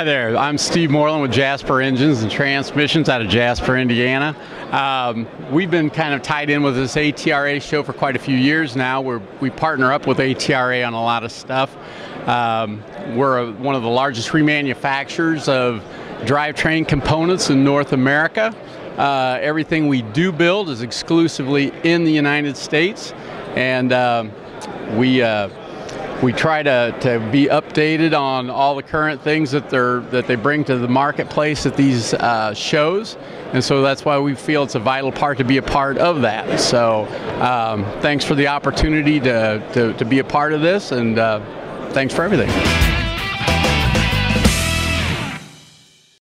Hi there, I'm Steve Moreland with Jasper Engines and Transmissions out of Jasper, Indiana. Um, we've been kind of tied in with this ATRA show for quite a few years now. We're, we partner up with ATRA on a lot of stuff. Um, we're a, one of the largest remanufacturers of drivetrain components in North America. Uh, everything we do build is exclusively in the United States, and um, we uh, we try to, to be updated on all the current things that they're that they bring to the marketplace at these uh, shows, and so that's why we feel it's a vital part to be a part of that. So um, thanks for the opportunity to, to, to, be a part of this, and uh, thanks for everything.